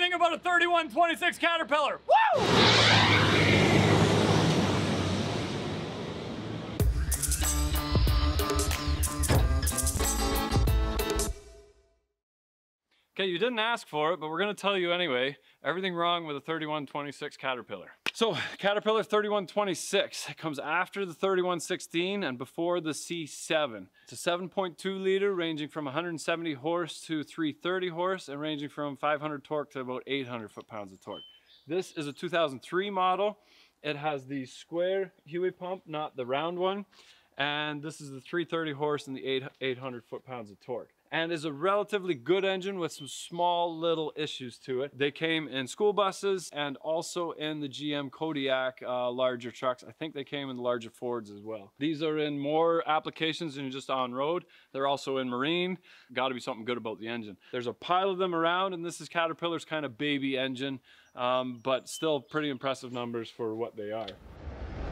everything about a 3126 Caterpillar. Woo! Okay, you didn't ask for it, but we're gonna tell you anyway. Everything wrong with a 3126 Caterpillar. So Caterpillar 3126 it comes after the 3116 and before the C7. It's a 7.2 liter ranging from 170 horse to 330 horse and ranging from 500 torque to about 800 foot-pounds of torque. This is a 2003 model. It has the square HEUI pump, not the round one. And this is the 330 horse and the 800 foot-pounds of torque and is a relatively good engine with some small little issues to it. They came in school buses and also in the GM Kodiak uh, larger trucks. I think they came in the larger Fords as well. These are in more applications than just on road. They're also in marine. Got to be something good about the engine. There's a pile of them around and this is Caterpillar's kind of baby engine, um, but still pretty impressive numbers for what they are.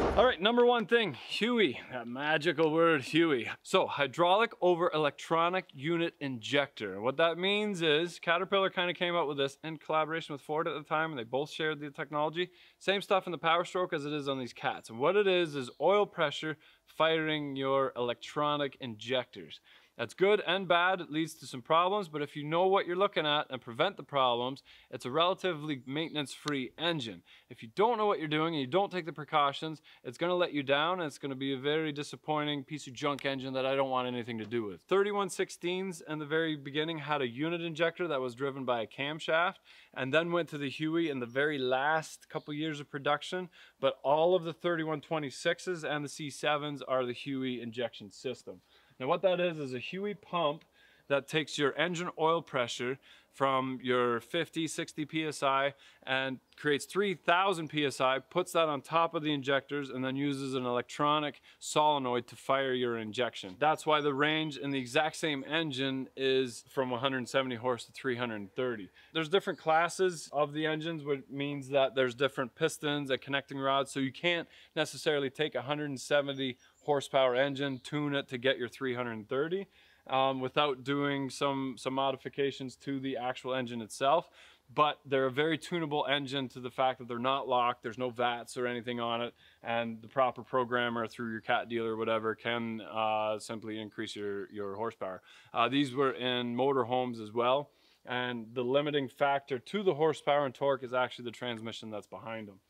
All right, number one thing, HEUI, that magical word, HEUI. So hydraulic over electronic unit injector. What that means is Caterpillar kind of came up with this in collaboration with Ford at the time and they both shared the technology. Same stuff in the Power Stroke as it is on these cats. And what it is, is oil pressure firing your electronic injectors. That's good and bad. It leads to some problems, but if you know what you're looking at and prevent the problems, it's a relatively maintenance-free engine. If you don't know what you're doing and you don't take the precautions, it's gonna let you down and it's gonna be a very disappointing piece of junk engine that I don't want anything to do with. 3116s in the very beginning had a unit injector that was driven by a camshaft and then went to the HEUI in the very last couple years of production, but all of the 3126s and the C7s are the HEUI injection system. Now what that is is a HEUI pump that takes your engine oil pressure from your 50, 60 PSI and creates 3000 PSI, puts that on top of the injectors and then uses an electronic solenoid to fire your injection. That's why the range in the exact same engine is from 170 horse to 330. There's different classes of the engines, which means that there's different pistons and connecting rods, so you can't necessarily take 170 horsepower engine, tune it to get your 330 um, without doing some, some modifications to the actual engine itself. But they're a very tunable engine to the fact that they're not locked, there's no VATs or anything on it, and the proper programmer through your cat dealer or whatever can uh, simply increase your, your horsepower. Uh, these were in motorhomes as well, and the limiting factor to the horsepower and torque is actually the transmission that's behind them.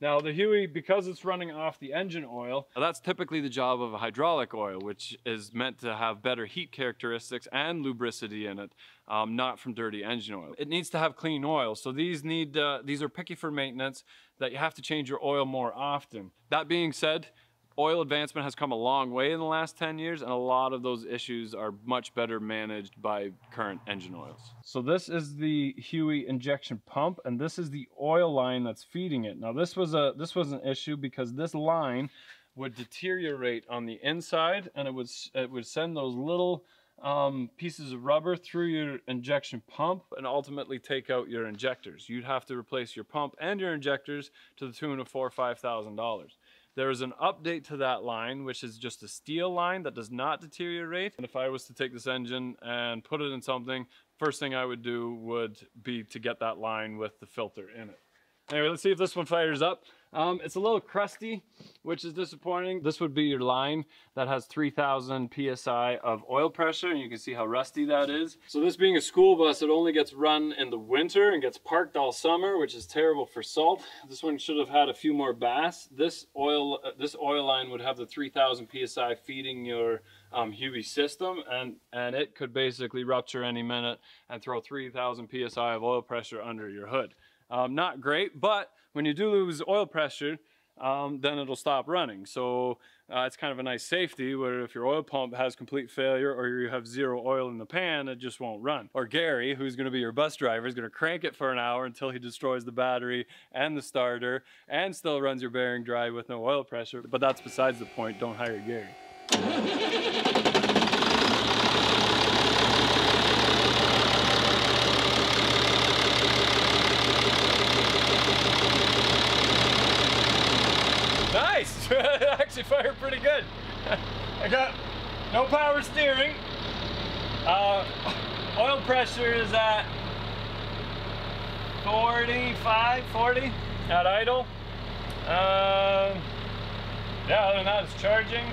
Now the HEUI, because it's running off the engine oil, that's typically the job of a hydraulic oil, which is meant to have better heat characteristics and lubricity in it, um, not from dirty engine oil. It needs to have clean oil, so these need uh, these are picky for maintenance that you have to change your oil more often. That being said, oil advancement has come a long way in the last 10 years and a lot of those issues are much better managed by current engine oils. So this is the HEUI injection pump and this is the oil line that's feeding it. Now this was a this was an issue because this line would deteriorate on the inside and it would it would send those little um, pieces of rubber through your injection pump and ultimately take out your injectors. You'd have to replace your pump and your injectors to the tune of four or five thousand dollars. There is an update to that line, which is just a steel line that does not deteriorate. And if I was to take this engine and put it in something, first thing I would do would be to get that line with the filter in it. Anyway, let's see if this one fires up. Um, it's a little crusty, which is disappointing. This would be your line that has 3000 PSI of oil pressure, and you can see how rusty that is. So this being a school bus, it only gets run in the winter and gets parked all summer, which is terrible for salt. This one should have had a few more bass. This oil, uh, this oil line would have the 3000 PSI feeding your um, system, and, and it could basically rupture any minute and throw 3000 PSI of oil pressure under your hood. Um, not great, but when you do lose oil pressure, um, then it'll stop running. So uh, it's kind of a nice safety where if your oil pump has complete failure or you have zero oil in the pan, it just won't run. Or Gary, who's gonna be your bus driver, is gonna crank it for an hour until he destroys the battery and the starter and still runs your bearing dry with no oil pressure. But that's besides the point, don't hire Gary. Nice! actually fired pretty good. I got no power steering. Uh, oil pressure is at 45, 40 at idle. Um, yeah, other than that, it's charging.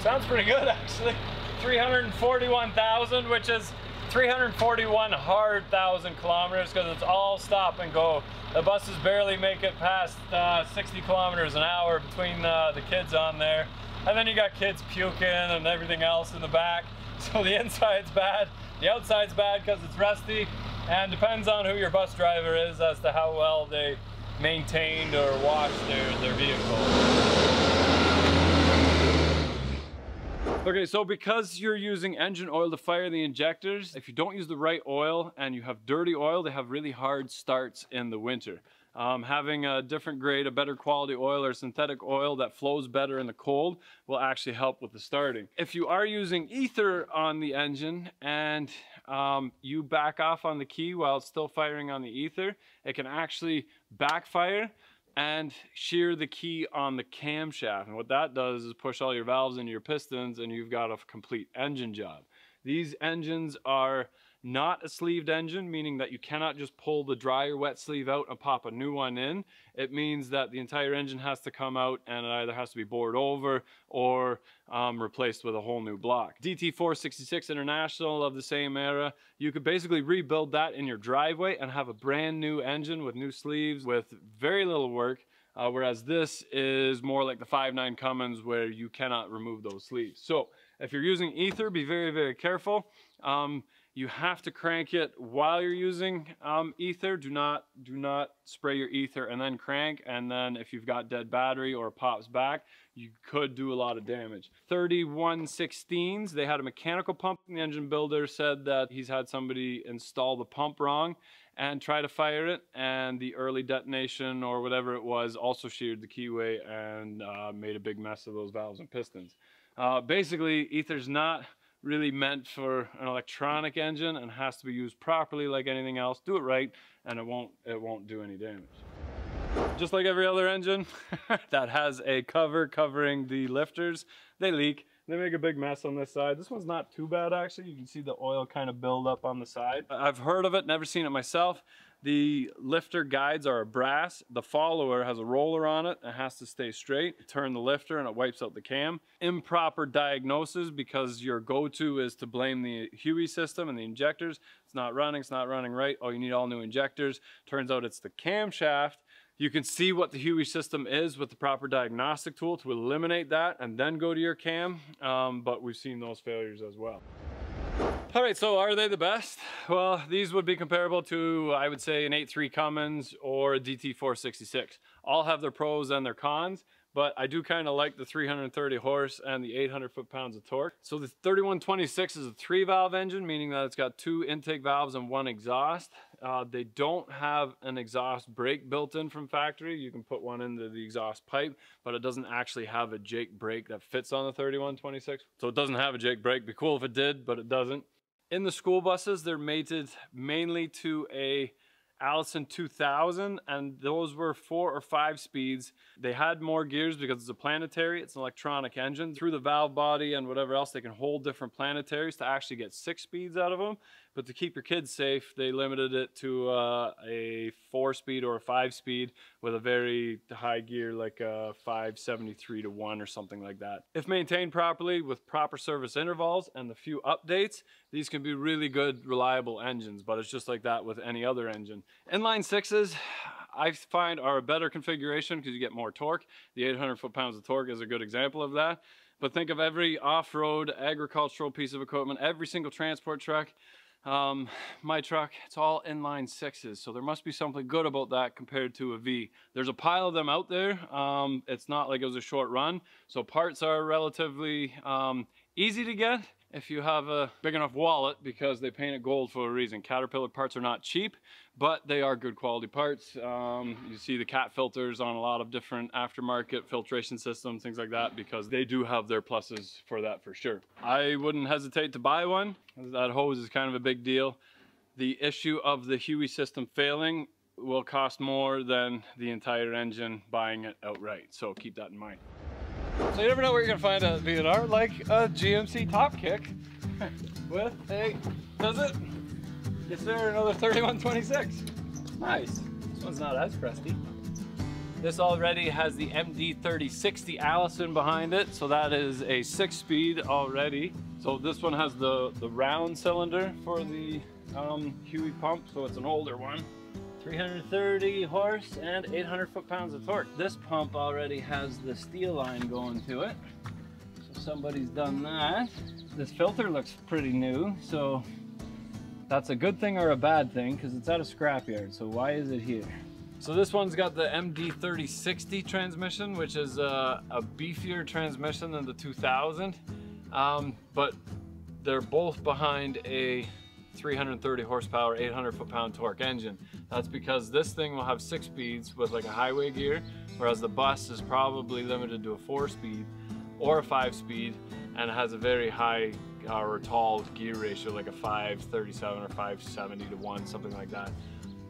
Sounds pretty good, actually. 341,000, which is 341 hard thousand kilometers because it's all stop and go. The buses barely make it past uh, 60 kilometers an hour between uh, the kids on there. And then you got kids puking and everything else in the back. So the inside's bad, the outside's bad because it's rusty, and depends on who your bus driver is as to how well they maintained or washed their, their vehicle. Okay, so because you're using engine oil to fire the injectors, if you don't use the right oil and you have dirty oil, they have really hard starts in the winter. Um, having a different grade, a better quality oil or synthetic oil that flows better in the cold will actually help with the starting. If you are using ether on the engine and um, you back off on the key while it's still firing on the ether, it can actually backfire and shear the key on the camshaft. And what that does is push all your valves into your pistons and you've got a complete engine job. These engines are not a sleeved engine, meaning that you cannot just pull the dry or wet sleeve out and pop a new one in. It means that the entire engine has to come out and it either has to be bored over or um, replaced with a whole new block. DT466 International of the same era, you could basically rebuild that in your driveway and have a brand new engine with new sleeves with very little work. Uh, whereas this is more like the 5.9 Cummins where you cannot remove those sleeves. So if you're using ether, be very, very careful. Um, you have to crank it while you're using um, ether. Do not, do not spray your ether and then crank. And then if you've got dead battery or pops back, you could do a lot of damage. 3116s, they had a mechanical pump. The engine builder said that he's had somebody install the pump wrong and try to fire it and the early detonation or whatever it was also sheared the keyway and uh, made a big mess of those valves and pistons. Uh, basically, ether's not really meant for an electronic engine and has to be used properly like anything else. Do it right and it won't, it won't do any damage. Just like every other engine that has a cover covering the lifters, they leak. They make a big mess on this side. This one's not too bad actually. You can see the oil kind of build up on the side. I've heard of it, never seen it myself. The lifter guides are a brass. The follower has a roller on it. It has to stay straight. Turn the lifter and it wipes out the cam. Improper diagnosis because your go-to is to blame the HEUI system and the injectors. It's not running, it's not running right. Oh, you need all new injectors. Turns out it's the camshaft. You can see what the HEUI system is with the proper diagnostic tool to eliminate that and then go to your cam. Um, but we've seen those failures as well. All right, so are they the best? Well, these would be comparable to, I would say, an 8.3 Cummins or a DT466. All have their pros and their cons, but I do kind of like the 330 horse and the 800 foot-pounds of torque. So the 3126 is a three valve engine, meaning that it's got two intake valves and one exhaust. Uh, they don't have an exhaust brake built in from factory. You can put one into the exhaust pipe, but it doesn't actually have a Jake brake that fits on the 3126. So it doesn't have a Jake brake. Be cool if it did, but it doesn't. In the school buses, they're mated mainly to a Allison 2000 and those were four or five speeds. They had more gears because it's a planetary, it's an electronic engine. Through the valve body and whatever else, they can hold different planetaries to actually get six speeds out of them. But to keep your kids safe, they limited it to uh, a four speed or a five speed with a very high gear like a 573 to 1 or something like that. If maintained properly with proper service intervals and a few updates, these can be really good, reliable engines, but it's just like that with any other engine. Inline sixes, I find are a better configuration because you get more torque. The 800 foot-pounds of torque is a good example of that. But think of every off-road agricultural piece of equipment, every single transport truck um, my truck, it's all inline sixes, so there must be something good about that compared to a V. There's a pile of them out there. Um, it's not like it was a short run, so parts are relatively um, easy to get if you have a big enough wallet because they paint it gold for a reason. Caterpillar parts are not cheap, but they are good quality parts. Um, you see the cat filters on a lot of different aftermarket filtration systems, things like that, because they do have their pluses for that for sure. I wouldn't hesitate to buy one. That hose is kind of a big deal. The issue of the HEUI system failing will cost more than the entire engine buying it outright. So keep that in mind. So you never know where you're gonna find a V&R, like a GMC TopKick with a, does it? Yes sir, another 3126. Nice. This one's not as crusty. This already has the MD3060 Allison behind it, so that is a six speed already. So this one has the, the round cylinder for the um, HEUI pump, so it's an older one. 330 horse and 800 foot-pounds of torque. This pump already has the steel line going to it. So somebody's done that. This filter looks pretty new, so that's a good thing or a bad thing because it's at a scrapyard. So why is it here? So this one's got the MD3060 transmission, which is a, a beefier transmission than the 2000, um, but they're both behind a 330 horsepower, 800 foot-pound torque engine. That's because this thing will have six speeds with like a highway gear, whereas the bus is probably limited to a four speed or a five speed, and has a very high uh, or tall gear ratio, like a 537 or 570 to one, something like that.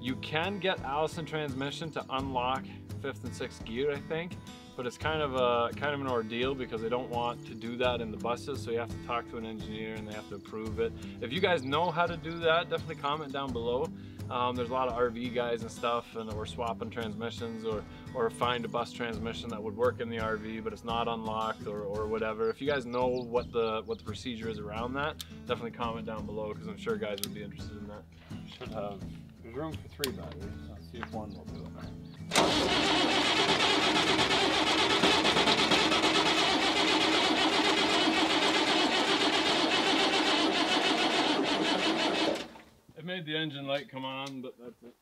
You can get Allison transmission to unlock fifth and sixth gear, I think, but it's kind of a kind of an ordeal because they don't want to do that in the buses, so you have to talk to an engineer and they have to approve it. If you guys know how to do that, definitely comment down below. Um, there's a lot of RV guys and stuff, and we're swapping transmissions or or find a bus transmission that would work in the RV, but it's not unlocked or, or whatever. If you guys know what the what the procedure is around that, definitely comment down below because I'm sure guys would be interested in that. Should have there's room for three batteries. Let's see if one will do it. It made the engine light come on, but that's it.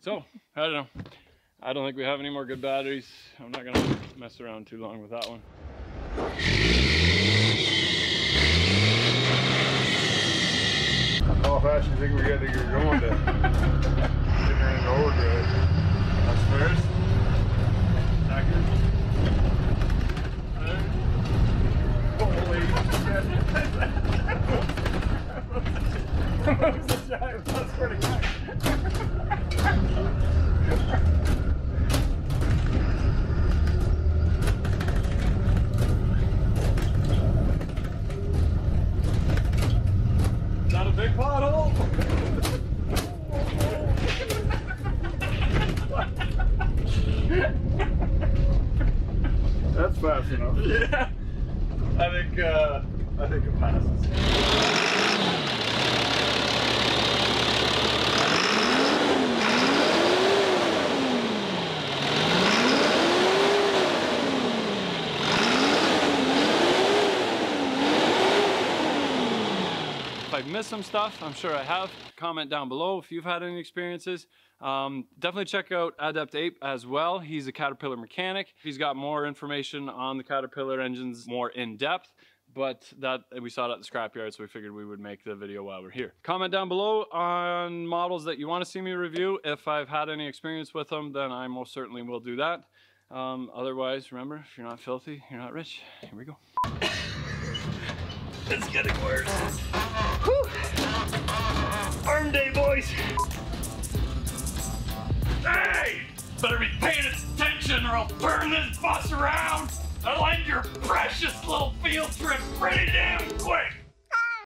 So, I don't know. I don't think we have any more good batteries. I'm not gonna mess around too long with that one. How fast do you think we got to get going then? Getting her in the overdrive. That's first. Second. Holy shit. Moves the drive. That's pretty good. Not a big pothole. That's fast enough. Yeah. I think uh, I think it passes. If I've missed some stuff, I'm sure I have. Comment down below if you've had any experiences. Um, definitely check out Adept Ape as well. He's a Caterpillar mechanic. He's got more information on the Caterpillar engines more in depth, but that we saw it at the scrapyard, so we figured we would make the video while we're here. Comment down below on models that you want to see me review. If I've had any experience with them, then I most certainly will do that. Um, otherwise, remember, if you're not filthy, you're not rich. Here we go. It's getting worse. Hey! Better be paying attention or I'll burn this bus around. I like your precious little field trip pretty damn quick.